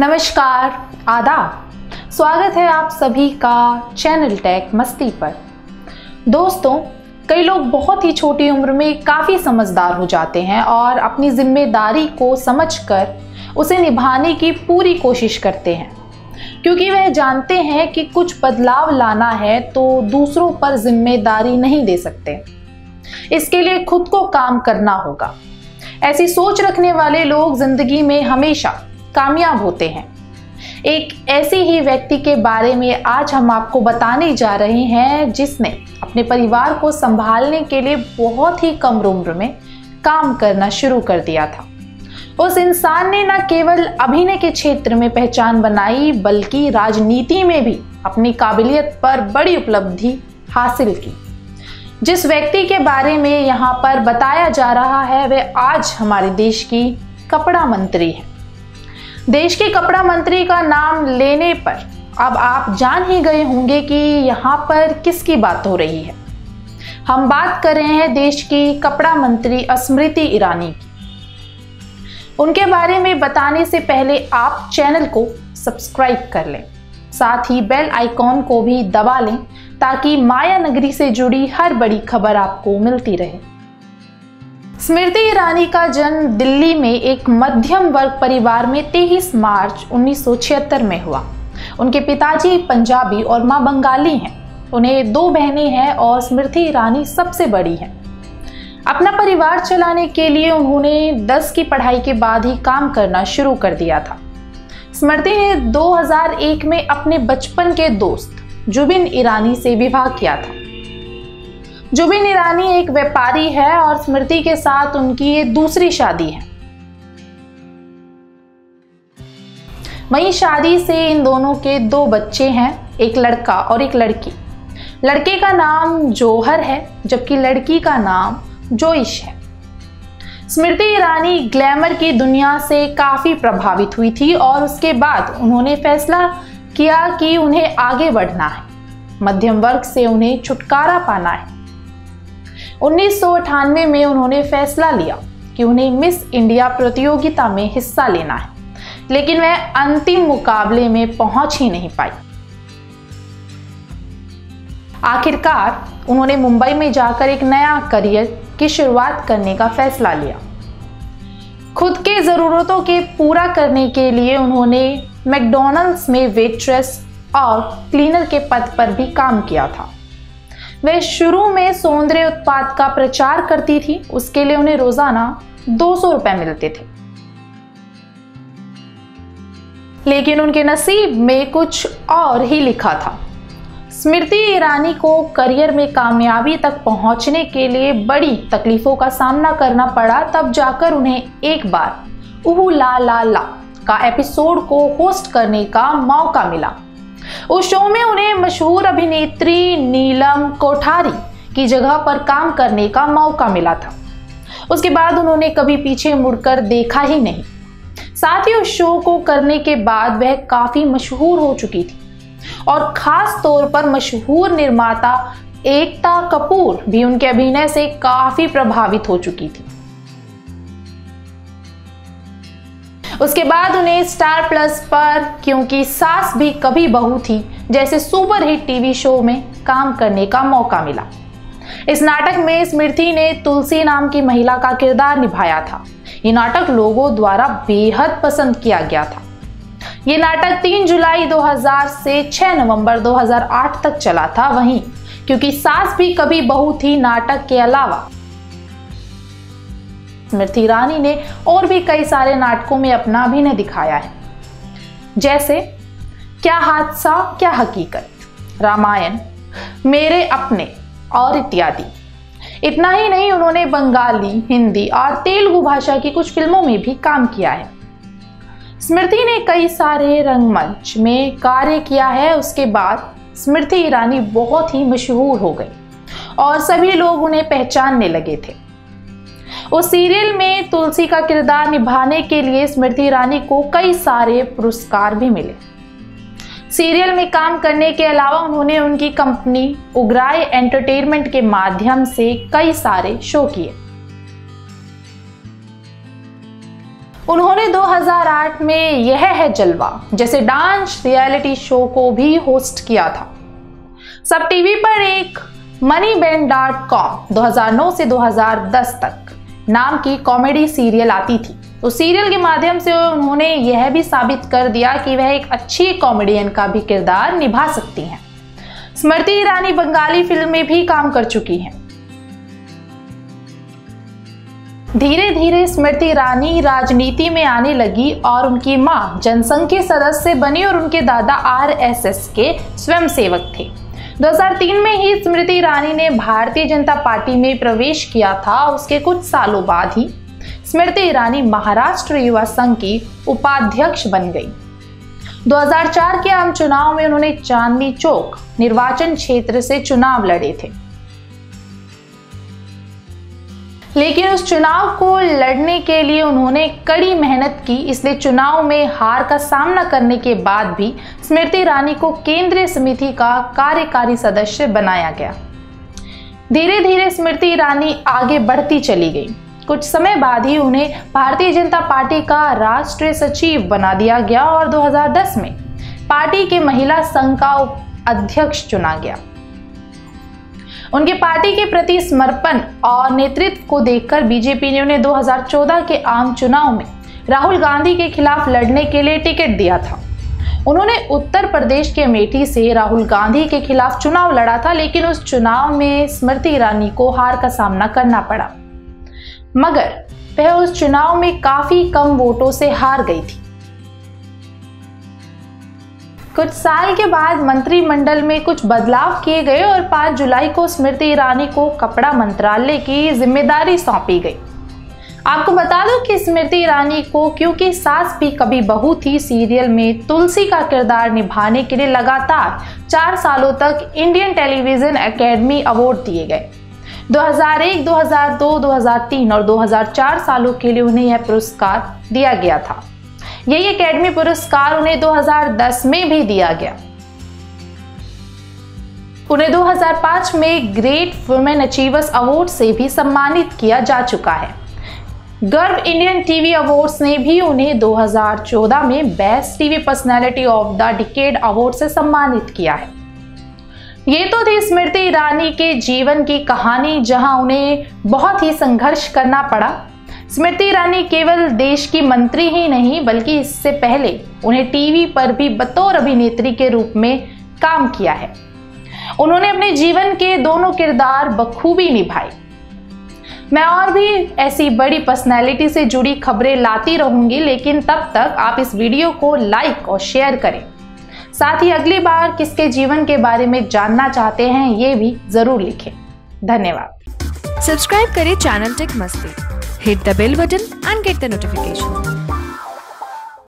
नमस्कार, आदाब। स्वागत है आप सभी का चैनल टैक मस्ती पर। दोस्तों, कई लोग बहुत ही छोटी उम्र में काफ़ी समझदार हो जाते हैं और अपनी ज़िम्मेदारी को समझकर उसे निभाने की पूरी कोशिश करते हैं। क्योंकि वह जानते हैं कि कुछ बदलाव लाना है तो दूसरों पर ज़िम्मेदारी नहीं दे सकते। इसके लिए खुद को काम करना होगा। ऐसी सोच रखने वाले लोग ज़िंदगी में हमेशा कामयाब होते हैं। एक ऐसे ही व्यक्ति के बारे में आज हम आपको बताने जा रहे हैं, जिसने अपने परिवार को संभालने के लिए बहुत ही कम उम्र में काम करना शुरू कर दिया था। उस इंसान ने न केवल अभिनय के क्षेत्र में पहचान बनाई, बल्कि राजनीति में भी अपनी काबिलियत पर बड़ी उपलब्धि हासिल की। जिस व्यक्ति के बारे में यहाँ पर बताया जा रहा है, वह आज हमारे देश की कपड़ा मंत्री है। देश के कपड़ा मंत्री का नाम लेने पर अब आप जान ही गए होंगे कि यहाँ पर किसकी बात हो रही है। हम बात कर रहे हैं देश की कपड़ा मंत्री स्मृति ईरानी की। उनके बारे में बताने से पहले आप चैनल को सब्सक्राइब कर लें। साथ ही बेल आइकॉन को भी दबा लें ताकि माया नगरी से जुड़ी हर बड़ी खबर आपको मिलती रहे। स्मृति ईरानी का जन्म दिल्ली में एक मध्यम वर्ग परिवार में 23 मार्च 1976 में हुआ। उनके पिताजी पंजाबी और माँ बंगाली हैं। उन्हें दो बहनें हैं और स्मृति ईरानी सबसे बड़ी हैं। अपना परिवार चलाने के लिए उन्होंने 10 की पढ़ाई के बाद ही काम करना शुरू कर दिया था। स्मृति ने 2001 में अपने बचपन के दोस्त जुबिन ईरानी से विवाह किया था। जुबिन ईरानी एक व्यापारी है और स्मृति के साथ उनकी ये दूसरी शादी है। वहीं शादी से इन दोनों के दो बच्चे हैं, एक लड़का और एक लड़की। लड़के का नाम जोहर है, जबकि लड़की का नाम जोइश है। स्मृति ईरानी ग्लैमर की दुनिया से काफ़ी प्रभावित हुई थी और उसके बाद उन्होंने फैसला किया कि उन्हें आगे बढ़ना है। मध्यम वर्ग से उन्हें छुटकारा पाना है। उन्नीस सौ अठानवे में उन्होंने फैसला लिया कि उन्हें मिस इंडिया प्रतियोगिता में हिस्सा लेना है, लेकिन वह अंतिम मुकाबले में पहुँच ही नहीं पाई। आखिरकार, उन्होंने मुंबई में जाकर एक नया करियर की शुरुआत करने का फैसला लिया। खुद के ज़रूरतों के पूरा करने के लिए उन्होंने मैकडोनल्ड्स में वेट्रेस और क्लीनर के पद पर भी काम किया था। वे शुरू में सौंदर्य उत्पाद का प्रचार करती थी। उसके लिए उन्हें रोज़ाना दो सौ रुपए मिलते थे। लेकिन उनके नसीब में कुछ और ही लिखा था। स्मृति ईरानी को करियर में कामयाबी तक पहुँचने के लिए बड़ी तकलीफों का सामना करना पड़ा, तब जाकर उन्हें एक बार उहू ला ला ला का एपिसोड को होस्ट करने का मौका मिला। उस शो में उन्हें मशहूर अभिनेत्री नीलम कोठारी की जगह पर काम करने का मौका मिला था। उसके बाद उन्होंने कभी पीछे मुड़कर देखा ही नहीं। साथ ही उस शो को करने के बाद वह काफ़ी मशहूर हो चुकी थी और खास तौर पर मशहूर निर्माता एकता कपूर भी उनके अभिनय से काफ़ी प्रभावित हो चुकी थी। उसके बाद उन्हें स्टार प्लस पर, क्योंकि सास भी कभी बहू थी, जैसे सुपर हिट टीवी शो में काम करने का मौका मिला। इस नाटक में स्मृति ने तुलसी नाम की महिला का किरदार निभाया था। ये नाटक लोगों द्वारा बेहद पसंद किया गया था। ये नाटक 3 जुलाई 2000 से 6 नवंबर 2008 तक चला था वहीं, क्योंकि सास भी कभी बहू थी नाटक के अलावा। स्मृति ईरानी ने और भी कई सारे नाटकों में अपना अभिनय दिखाया है। जैसे, क्या हादसा, क्या हकीकत? रामायण, मेरे अपने और इत्यादि। इतना ही नहीं, उन्होंने बंगाली, हिंदी और तेलुगु भाषा की कुछ फ़िल्मों में भी काम किया है। स्मृति ने कई सारे रंगमंच में कार्य किया है, उसके बाद स्मृति ईरानी बहुत ही मशहूर हो गई और सभी लोग उन्हें पहचानने लगे थे। उस सीरियल में तुलसी का किरदार निभाने के लिए स्मृति ईरानी को कई सारे पुरस्कार भी मिले। सीरियल में काम करने के अलावा उन्होंने उनकी कंपनी उग्राय एंटरटेनमेंट के माध्यम से कई सारे शो किए। उन्होंने 2008 में यह है जलवा, जैसे डांस रियलिटी शो को भी होस्ट किया था। सब टीवी पर एक मनी बैंड डॉट कॉम, दो हज़ार नौ से 2010 तक। नाम की कॉमेडी सीरियल आती थी। तो सीरियल के माध्यम से उन्होंने यह भी साबित कर दिया कि वह एक अच्छी कॉमेडियन का भी किरदार निभा सकती हैं। स्मृति ईरानी बंगाली फ़िल्म में भी काम कर चुकी हैं। धीरे धीरे स्मृति ईरानी राजनीति में आने लगी और उनकी माँ जनसंघ के सदस्य बनी और उनके दादा आरएसएस के स्वयंसेवक थे। 2003 में ही स्मृति ईरानी ने भारतीय जनता पार्टी में प्रवेश किया था, उसके कुछ सालों बाद ही स्मृति ईरानी महाराष्ट्र युवा संघ की उपाध्यक्ष बन गई। 2004 के आम चुनाव में उन्होंने चांदनी चौक निर्वाचन क्षेत्र से चुनाव लड़े थे। लेकिन उस चुनाव को लड़ने के लिए उन्होंने कड़ी मेहनत की। इसलिए चुनाव में हार का सामना करने के बाद भी स्मृति ईरानी को केंद्रीय समिति का कार्यकारी सदस्य बनाया गया। धीरे धीरे स्मृति ईरानी आगे बढ़ती चली गई। कुछ समय बाद ही उन्हें भारतीय जनता पार्टी का राष्ट्रीय सचिव बना दिया गया और 2010 में पार्टी के महिला संघ का अध्यक्ष चुना गया। उनके पार्टी के प्रति समर्पण और नेतृत्व को देखकर बीजेपी ने उन्हें 2014 के आम चुनाव में राहुल गांधी के खिलाफ लड़ने के लिए टिकट दिया था। उन्होंने उत्तर प्रदेश के अमेठी से राहुल गांधी के खिलाफ चुनाव लड़ा था, लेकिन उस चुनाव में स्मृति ईरानी को हार का सामना करना पड़ा। मगर वह उस चुनाव में काफ़ी कम वोटों से हार गई थी। कुछ साल के बाद मंत्रिमंडल में कुछ बदलाव किए गए और 5 जुलाई को स्मृति ईरानी को कपड़ा मंत्रालय की ज़िम्मेदारी सौंपी गई। आपको बता दो कि स्मृति ईरानी को क्योंकि सास भी कभी बहू थी सीरियल में तुलसी का किरदार निभाने के लिए लगातार चार सालों तक इंडियन टेलीविज़न एकेडमी अवार्ड दिए गए। 2001, 2002, 2003 और 2004 सालों के लिए उन्हें यह पुरस्कार दिया गया था। यही एकेडमी पुरस्कार उन्हें 2010 में भी दिया गया। उन्हें 2005 में ग्रेट वुमेन अचीवर्स अवार्ड से भी सम्मानित किया जा चुका है। गर्व इंडियन टीवी अवार्ड्स ने भी उन्हें 2014 में best TV personality of the decade award से सम्मानित किया है। ये तो थी स्मृति ईरानी के जीवन की कहानी, जहाँ उन्हें बहुत ही संघर्ष करना पड़ा। स्मृति ईरानी केवल देश की मंत्री ही नहीं, बल्कि इससे पहले उन्हें टीवी पर भी बतौर अभिनेत्री के रूप में काम किया है। उन्होंने अपने जीवन के दोनों किरदार बखूबी निभाए। मैं और भी ऐसी बड़ी पर्सनैलिटी से जुड़ी खबरें लाती रहूँगी, लेकिन तब तक आप इस वीडियो को लाइक और शेयर करें। साथ ही अगली बार किसके जीवन के बारे में जानना चाहते हैं, ये भी ज़रूर लिखें। धन्यवाद। सब्सक्राइब करें चैनल टेक मस्ती। Hit the bell button and get the notification.